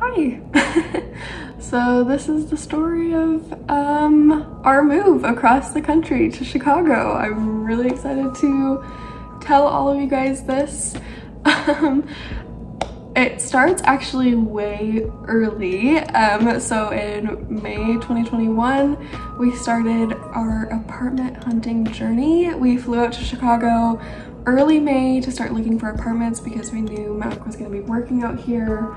Hi. so this is the story of um, our move across the country to Chicago. I'm really excited to tell all of you guys this. Um, it starts actually way early. Um, so in May 2021, we started our apartment hunting journey. We flew out to Chicago early May to start looking for apartments because we knew Mac was gonna be working out here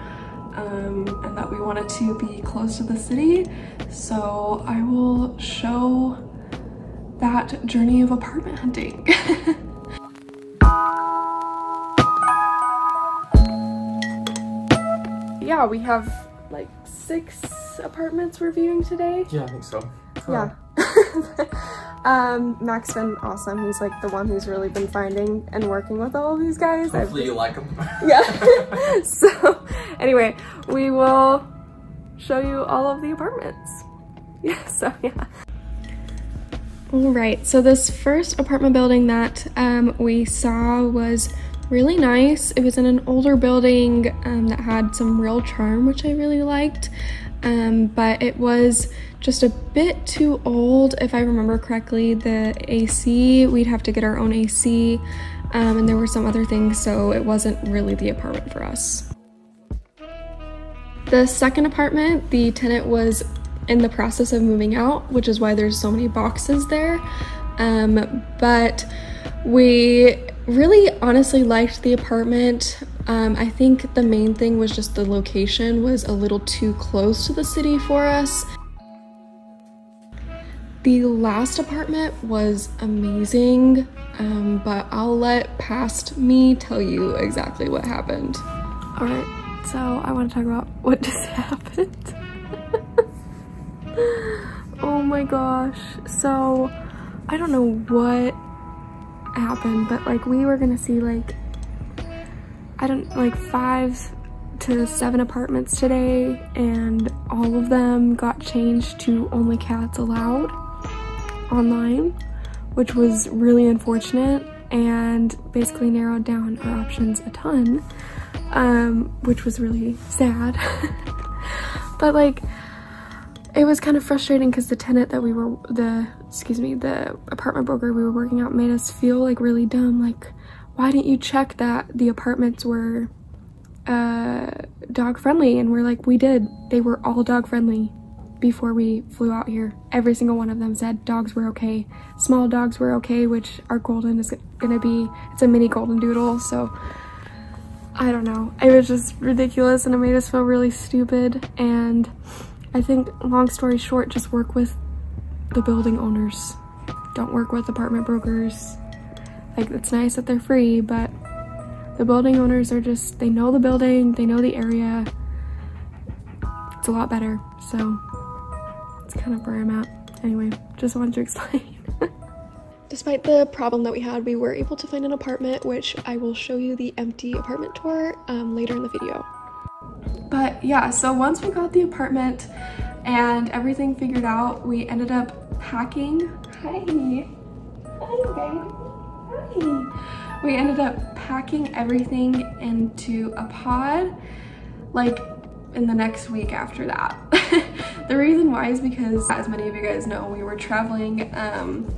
um, and that we wanted to be close to the city. So I will show that journey of apartment hunting. yeah, we have like six apartments we're viewing today. Yeah, I think so. Yeah. um, Mac's been awesome. He's like the one who's really been finding and working with all of these guys. Hopefully you like them. yeah. so anyway, we will show you all of the apartments. Yeah, so yeah. All right, so this first apartment building that um, we saw was really nice. It was in an older building um, that had some real charm, which I really liked. Um, but it was just a bit too old, if I remember correctly. The AC, we'd have to get our own AC, um, and there were some other things, so it wasn't really the apartment for us. The second apartment, the tenant was in the process of moving out, which is why there's so many boxes there. Um, but we really honestly liked the apartment. Um, I think the main thing was just the location was a little too close to the city for us. The last apartment was amazing, um, but I'll let past me tell you exactly what happened. All right, so I want to talk about what just happened. oh my gosh. So I don't know what happened, but like we were gonna see like, I don't, like five to seven apartments today and all of them got changed to only cats allowed online, which was really unfortunate and basically narrowed down our options a ton, um, which was really sad. but like, it was kind of frustrating because the tenant that we were, the, excuse me, the apartment broker we were working out made us feel like really dumb. Like, why didn't you check that the apartments were uh, dog friendly? And we're like, we did. They were all dog friendly before we flew out here. Every single one of them said dogs were okay. Small dogs were okay, which our golden is gonna be, it's a mini golden doodle. So I don't know. It was just ridiculous and it made us feel really stupid. And I think, long story short, just work with the building owners. Don't work with apartment brokers. Like, it's nice that they're free, but the building owners are just, they know the building, they know the area. It's a lot better, so it's kind of where I'm at. Anyway, just wanted to explain. Despite the problem that we had, we were able to find an apartment, which I will show you the empty apartment tour um, later in the video. But yeah, so once we got the apartment and everything figured out, we ended up packing. Hi. Hi, baby. Hi. We ended up packing everything into a pod like in the next week after that. the reason why is because as many of you guys know, we were traveling um,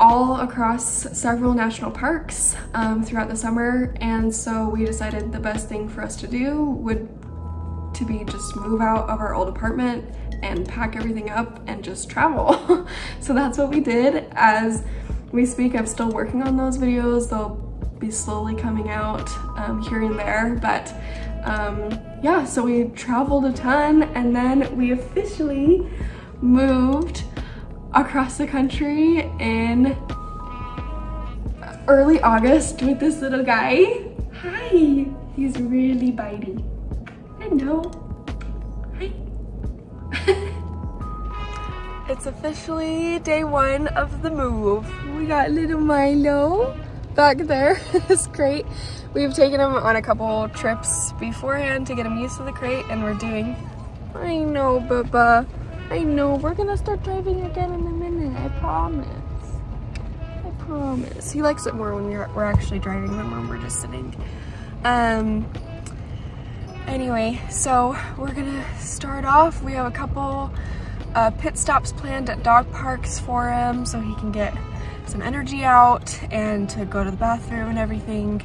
all across several national parks um, throughout the summer and so we decided the best thing for us to do would to be just move out of our old apartment and pack everything up and just travel. so that's what we did. As we speak, I'm still working on those videos. They'll be slowly coming out um, here and there, but um, yeah, so we traveled a ton and then we officially moved across the country in early August with this little guy. Hi, he's really bitey. Hello. Hi. it's officially day one of the move. We got little Milo back there. it's great. We've taken him on a couple trips beforehand to get him used to the crate and we're doing, I know, Bubba. I know, we're gonna start driving again in a minute, I promise. I promise. He likes it more when we're, we're actually driving than when we're just sitting. Um, Anyway, so we're gonna start off. We have a couple uh, pit stops planned at dog parks for him so he can get some energy out and to go to the bathroom and everything.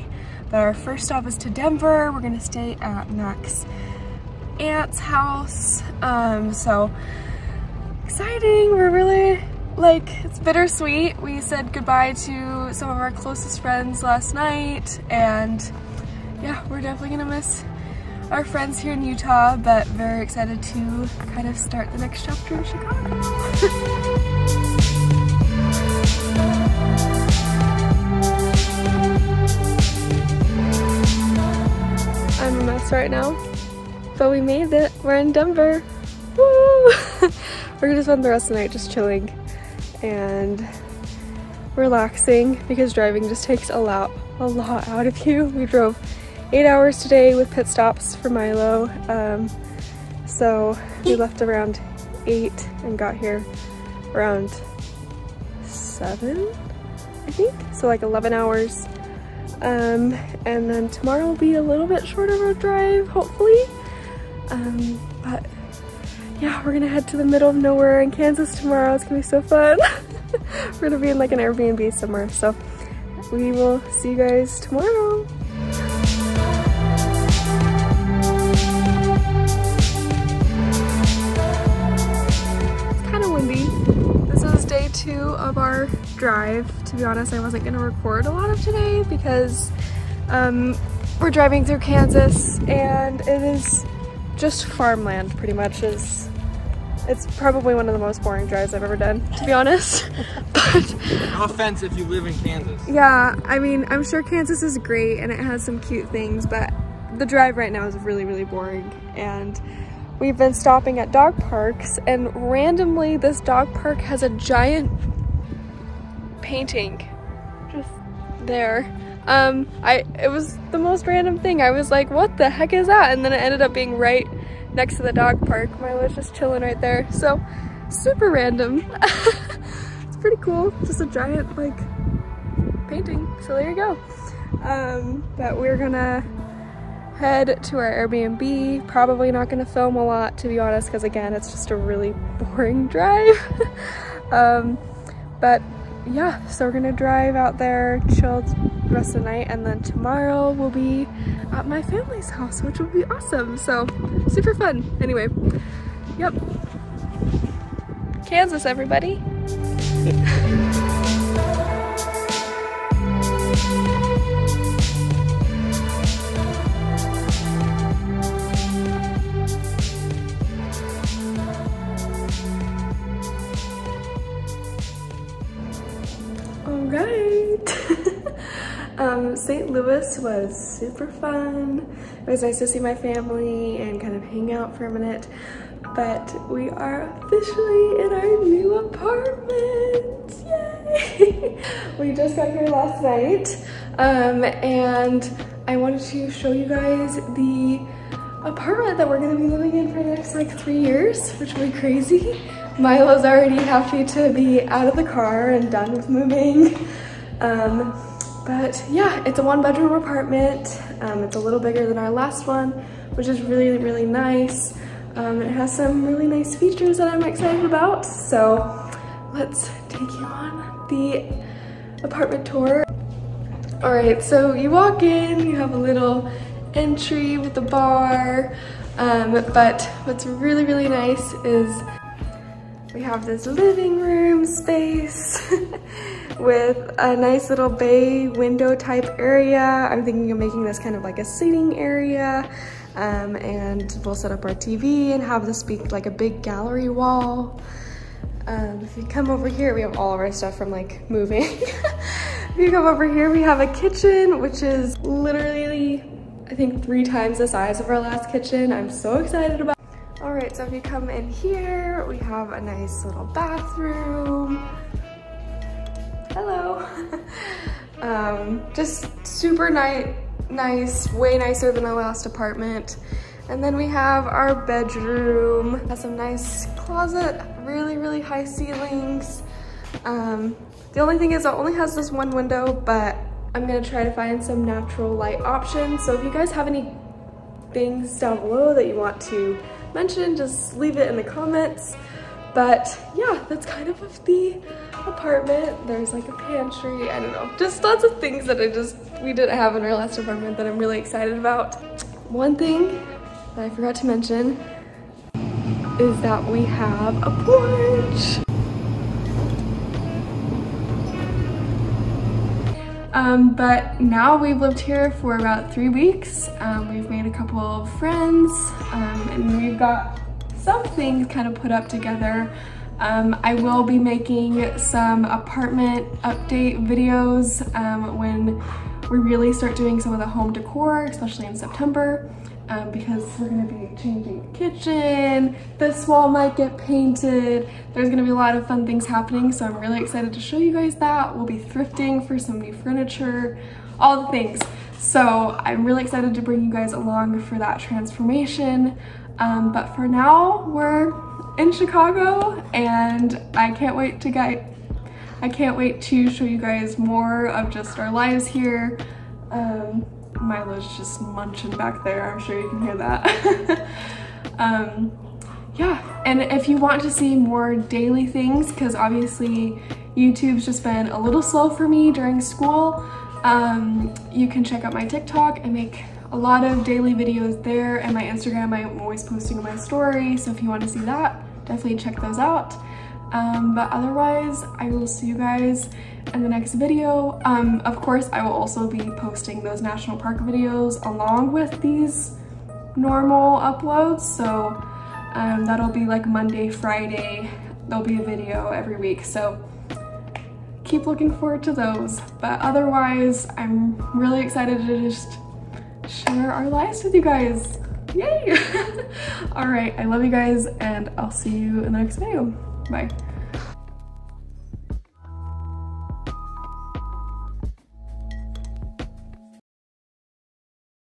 But our first stop is to Denver. We're gonna stay at Mac's aunt's house. Um, so exciting. We're really like, it's bittersweet. We said goodbye to some of our closest friends last night and yeah, we're definitely gonna miss our friends here in Utah, but very excited to kind of start the next chapter in Chicago. I'm a mess right now, but we made it. We're in Denver. Woo! We're gonna spend the rest of the night just chilling and relaxing because driving just takes a lot, a lot out of you. We drove eight hours today with pit stops for Milo. Um, so we left around eight and got here around seven, I think. So like 11 hours. Um, and then tomorrow will be a little bit shorter of a drive, hopefully. Um, but yeah, we're gonna head to the middle of nowhere in Kansas tomorrow. It's gonna be so fun. we're gonna be in like an Airbnb somewhere. So we will see you guys tomorrow. two of our drive. To be honest, I wasn't gonna record a lot of today because um, we're driving through Kansas and it is just farmland pretty much is it's probably one of the most boring drives I've ever done, to be honest. but no offense if you live in Kansas. Yeah, I mean, I'm sure Kansas is great and it has some cute things, but the drive right now is really, really boring. And we've been stopping at dog parks and randomly this dog park has a giant painting just there. Um, I it was the most random thing. I was like, what the heck is that? And then it ended up being right next to the dog park. Milo's just chilling right there. So super random. it's pretty cool. Just a giant like painting. So there you go. Um, but we're gonna head to our Airbnb. Probably not gonna film a lot to be honest, because again, it's just a really boring drive. um, but yeah, so we're gonna drive out there, chill rest of the night, and then tomorrow we'll be at my family's house, which will be awesome. So super fun. Anyway, yep. Kansas, everybody. St. Louis was super fun. It was nice to see my family and kind of hang out for a minute. But we are officially in our new apartment. Yay! we just got here last night. Um, and I wanted to show you guys the apartment that we're gonna be living in for the next like three years, which will be crazy. Milo's already happy to be out of the car and done with moving. Um, but yeah, it's a one bedroom apartment. Um, it's a little bigger than our last one, which is really, really nice. Um, it has some really nice features that I'm excited about. So let's take you on the apartment tour. All right, so you walk in, you have a little entry with a bar. Um, but what's really, really nice is we have this living room space. with a nice little bay window type area. I'm thinking of making this kind of like a seating area. Um, and we'll set up our TV and have this be like a big gallery wall. Um, if you come over here, we have all of our stuff from like moving. if you come over here, we have a kitchen, which is literally, I think three times the size of our last kitchen. I'm so excited about all right, so if you come in here, we have a nice little bathroom hello. um, just super nice, nice, way nicer than our last apartment. And then we have our bedroom. Has some nice closet, really, really high ceilings. Um, the only thing is it only has this one window, but I'm gonna try to find some natural light options. So if you guys have any things down below that you want to mention, just leave it in the comments. But yeah, that's kind of the apartment. There's like a pantry, I don't know. Just lots of things that I just, we didn't have in our last apartment that I'm really excited about. One thing that I forgot to mention is that we have a porch. Um, but now we've lived here for about three weeks. Um, we've made a couple of friends um, and we've got some things kind of put up together. Um, I will be making some apartment update videos um, when we really start doing some of the home decor, especially in September um, because we're gonna be changing the kitchen, this wall might get painted, there's gonna be a lot of fun things happening, so I'm really excited to show you guys that. We'll be thrifting for some new furniture, all the things. So I'm really excited to bring you guys along for that transformation. Um, but for now, we're in Chicago and I can't wait to get I can't wait to show you guys more of just our lives here. Um, Milo's just munching back there. I'm sure you can hear that. um, yeah, and if you want to see more daily things, because obviously YouTube's just been a little slow for me during school, um, you can check out my TikTok. I make a lot of daily videos there and my Instagram I'm always posting my story. So if you want to see that, definitely check those out. Um, but otherwise, I will see you guys in the next video. Um, of course, I will also be posting those national park videos along with these normal uploads. So um, that'll be like Monday, Friday. There'll be a video every week. So keep looking forward to those. But otherwise, I'm really excited to just share our lives with you guys. Yay! All right, I love you guys and I'll see you in the next video. Bye.